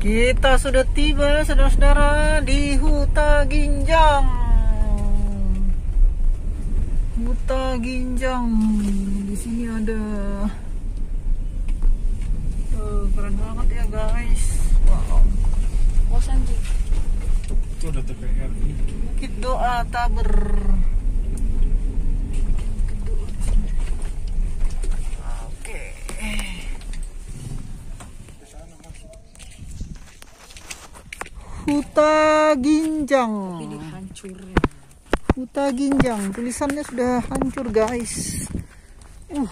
Kita sudah tiba saudara-saudara di Huta Ginjang. Huta Ginjang. Di sini ada Tuh, keren banget ya guys. Wow. Bosan sih. Itu ada TPR Bukit Doa Taber. Huta Ginjang. Ini hancur. Huta Ginjang. Tulisannya sudah hancur guys. Uh.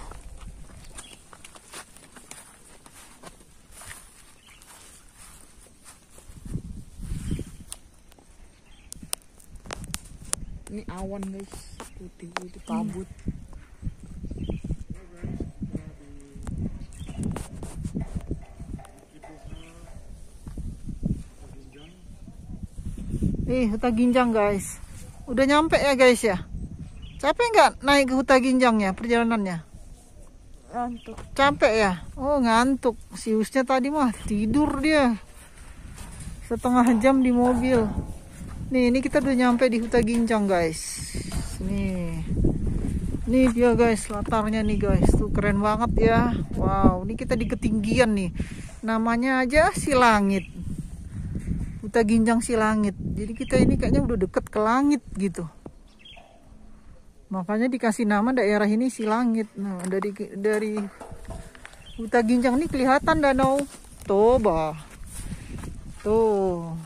Ini awan guys, putih putih kabut. Nih Huta Ginjang guys. Udah nyampe ya guys ya. Capek nggak naik ke Huta Ginjangnya perjalanannya? Ngantuk. Capek ya? Oh ngantuk. Si Usnya tadi mah tidur dia. Setengah jam di mobil. Nih ini kita udah nyampe di Huta Ginjang guys. Nih. Nih dia guys latarnya nih guys. Tuh keren banget ya. Wow ini kita di ketinggian nih. Namanya aja si langit. Huta Ginjang si langit. Jadi kita ini kayaknya udah deket ke langit gitu. Makanya dikasih nama daerah ini si langit. Nah, dari dari Huta Ginjang ini kelihatan danau Toba. Tuh.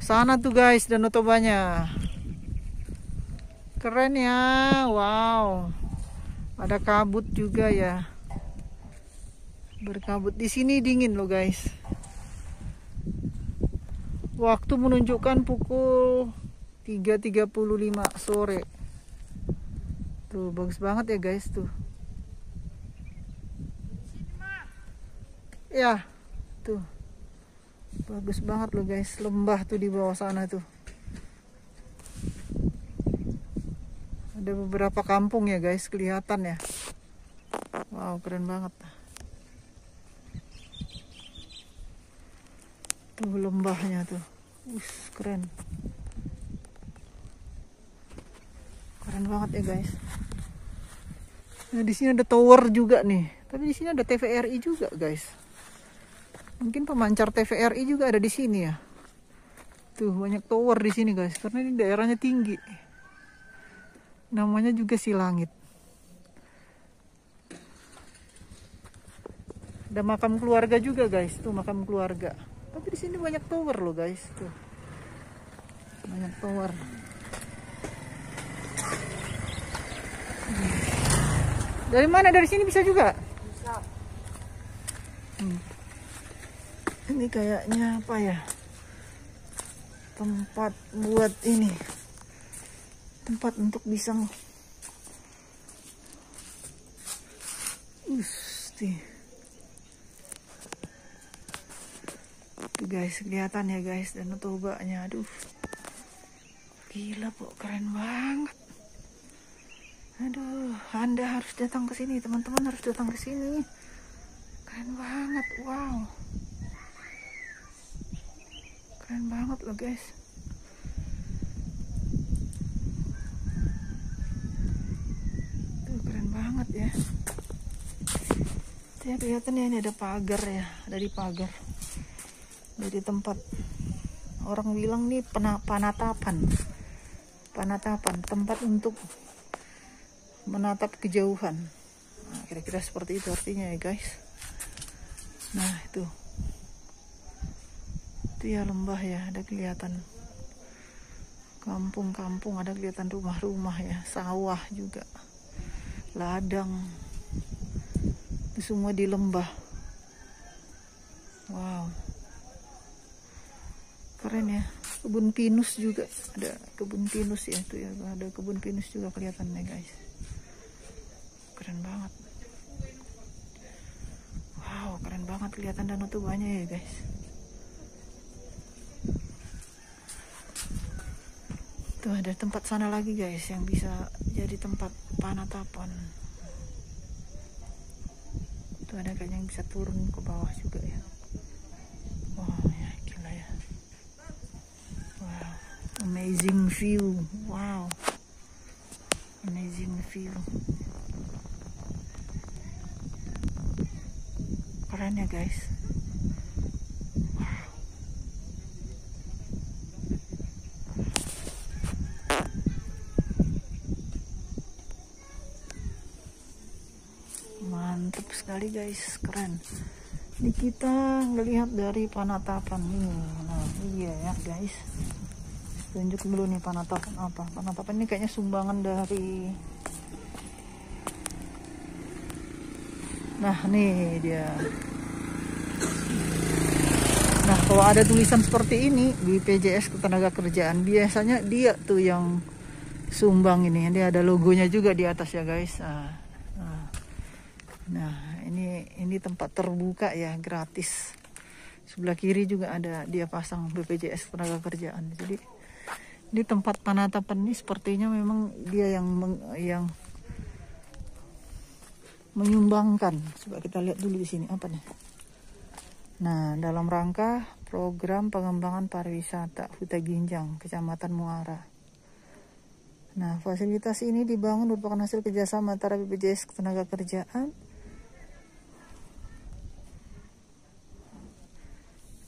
Sana tuh guys danau Tobanya. Keren ya. Wow. Ada kabut juga ya. Berkabut di sini dingin loh guys. Waktu menunjukkan pukul 3.35 sore. Tuh bagus banget ya guys tuh. Ya, tuh. Bagus banget loh guys, lembah tuh di bawah sana tuh. Ada beberapa kampung ya guys, kelihatan ya. Wow, keren banget. Tuh lembahnya tuh. Us, keren. Keren banget ya guys. Nah, di sini ada tower juga nih. Tapi di sini ada TVRI juga, guys. Mungkin pemancar TVRI juga ada di sini ya. Tuh, banyak tower di sini, guys. Karena ini daerahnya tinggi. Namanya juga Silangit. Ada makam keluarga juga, guys. Tuh makam keluarga. Tapi di sini banyak tower loh, guys. Tuh. Banyak tower. Dari mana? Dari sini bisa juga? Bisa. Hmm. Ini kayaknya apa ya? Tempat buat ini. Tempat untuk bisa Usti. Guys, kelihatan ya guys dan tobanya. Aduh. Gila, kok keren banget. Aduh, Anda harus datang ke sini, teman-teman harus datang ke sini. Keren banget, wow. Keren banget loh, guys. Keren banget ya. Ya kelihatan ya ini ada pagar ya, dari pagar. Dari tempat orang bilang nih panatapan. Panatapan, tempat untuk menatap kejauhan. Nah, kira-kira seperti itu artinya ya guys. Nah itu, itu ya lembah ya, ada kelihatan kampung-kampung, ada kelihatan rumah-rumah ya, sawah juga, ladang, itu semua di lembah. Wow, keren ya. Kebun pinus juga ada kebun pinus ya itu ya ada kebun pinus juga kelihatannya guys keren banget wow keren banget kelihatan danau tobanya ya guys Tuh ada tempat sana lagi guys yang bisa jadi tempat panatapan. Tuh ada kayaknya yang bisa turun ke bawah juga ya. Wah ya gila ya. Wow, amazing view. Wow, amazing view. Keren ya guys. mantap sekali guys keren ini kita ngelihat dari panatapan nih nah iya ya guys tunjuk dulu nih panatapan apa panatapan ini kayaknya sumbangan dari nah nih dia nah kalau ada tulisan seperti ini BPJS Ketenagakerjaan biasanya dia tuh yang sumbang ini dia ada logonya juga di atas ya guys nah, nah. Nah, ini ini tempat terbuka ya, gratis. Sebelah kiri juga ada dia pasang BPJS tenaga kerjaan. Jadi ini tempat penatapan ini sepertinya memang dia yang meng, yang menyumbangkan. Coba kita lihat dulu di sini apa nih. Nah, dalam rangka program pengembangan pariwisata Huta Ginjang, Kecamatan Muara. Nah, fasilitas ini dibangun merupakan hasil kerjasama antara BPJS Tenaga Kerjaan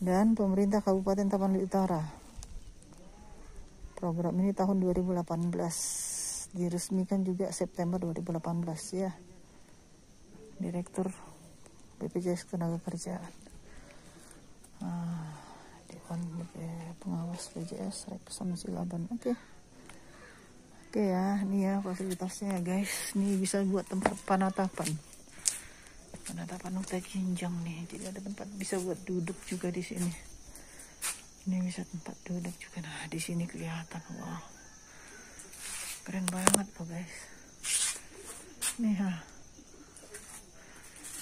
dan pemerintah Kabupaten Tapanuli Utara. Program ini tahun 2018 diresmikan juga September 2018 ya. Direktur BPJS Tenaga Kerjaan. Ah, Dewan Pengawas BPJS Rekson Silaban. Oke. Okay. Oke okay ya, ini ya fasilitasnya ya guys. Ini bisa buat tempat panatapan penatapan hutan jinjang nih jadi ada tempat bisa buat duduk juga di sini ini bisa tempat duduk juga. Nah di sini kelihatan. Wow. Keren banget loh guys. Nih ha.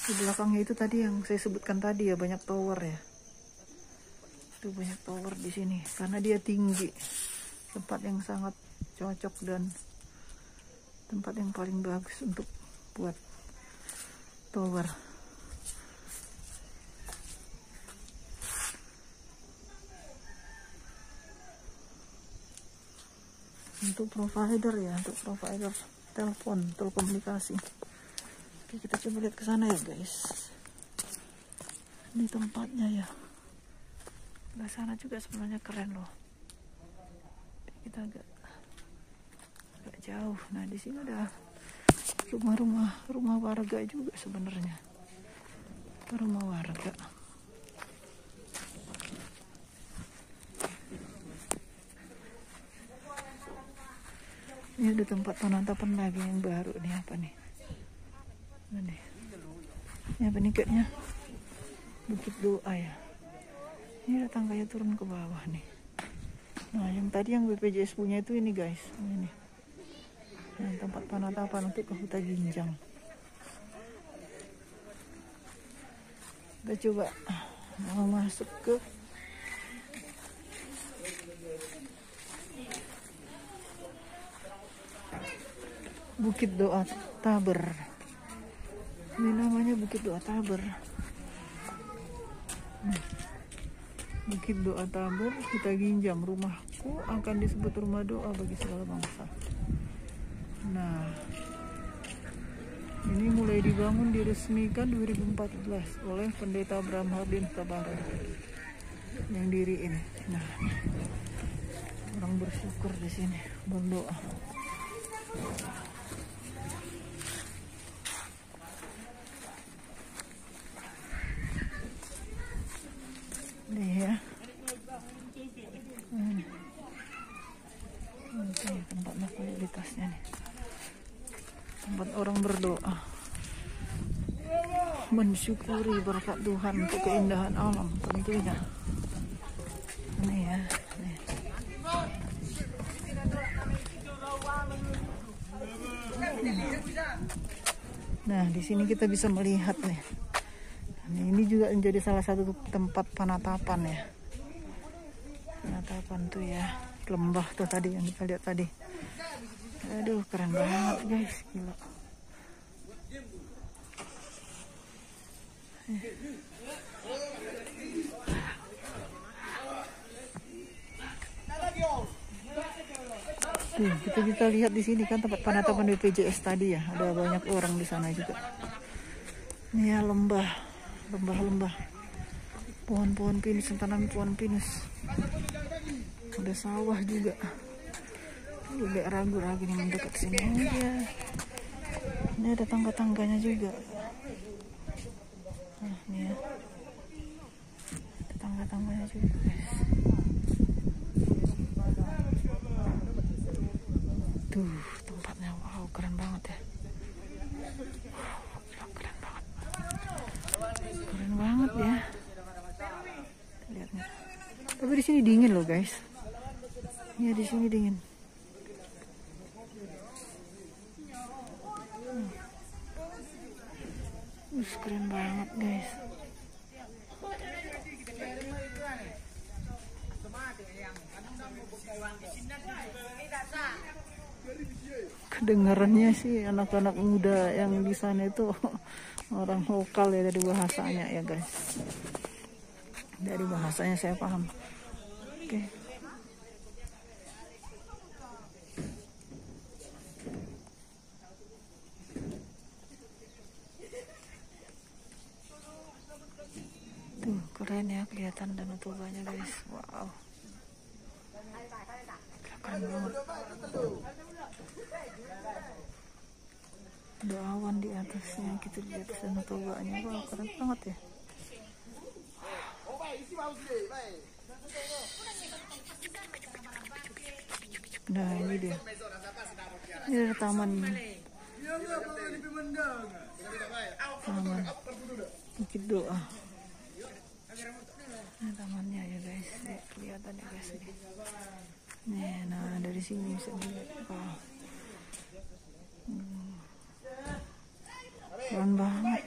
Di belakangnya itu tadi yang saya sebutkan tadi ya banyak tower ya. Itu banyak tower di sini. Karena dia tinggi. Tempat yang sangat cocok dan tempat yang paling bagus untuk buat tower untuk provider ya untuk provider telepon telekomunikasi oke kita coba lihat ke sana ya guys. Ini tempatnya ya. Di sana juga sebenarnya keren loh. Kita agak agak jauh. Nah di sini ada rumah-rumah rumah warga juga sebenarnya. Rumah warga ini ada tempat penantapan lagi yang baru nih apa nih? Ini apa nih kayaknya? Bukit doa ya. Ini ada tangganya turun ke bawah nih. Nah yang tadi yang BPJS punya itu ini guys. Ini nah, tempat penatapan untuk ke hutan ginjang. Kita coba mau masuk ke Bukit Doa Taber. Ini namanya Bukit Doa Taber. Hmm. Bukit Doa Taber, kita ginjam rumahku akan disebut rumah doa bagi segala bangsa. Nah, ini mulai dibangun diresmikan 2014 oleh Pendeta Abraham Hardin Tabara yang diri ini. Nah, orang bersyukur di sini berdoa. Nih ya. Hmm. Oke, tempat fasilitasnya nih. Tempat orang berdoa. Mensyukuri berkat Tuhan untuk keindahan alam tentunya. Ini ya. Nah, di sini kita bisa melihat nih. Nah, ini juga menjadi salah satu tempat penatapan ya. Penatapan tuh ya. lembah tuh tadi yang kita lihat tadi aduh keren banget guys gila Tuh, kita kita lihat di sini kan tempat penatapan BPJS tadi ya. Ada banyak orang di sana juga. Ini ya lembah. Lembah-lembah pohon-pohon pinus tanam pohon pinus. Ada sawah juga. Juga ragu-ragu nih mendekat sini. Iya. ini ada tangga-tangganya juga nah, ini ya. Ada tangga-tangganya juga. Guys tuh tempatnya wow keren banget ya. Wow, keren banget. Keren banget ya. Lihat nih. Tapi di sini dingin loh guys. Ya di sini dingin Wih, keren banget guys. Kedengarannya sih anak-anak muda yang di sana itu orang lokal ya dari bahasanya ya guys. Dari bahasanya saya paham. Oke. tuh keren ya kelihatan dan banyak guys. Wow. Keren banget. Ada awan di atasnya kita lihat sana tobanya wah keren banget ya. Nah ini dia. Ini ada taman. Taman. Bukit doa ini tamannya ya guys Lihat, kelihatan ya guys nih nah dari sini bisa dilihat wow. Hmm. keren banget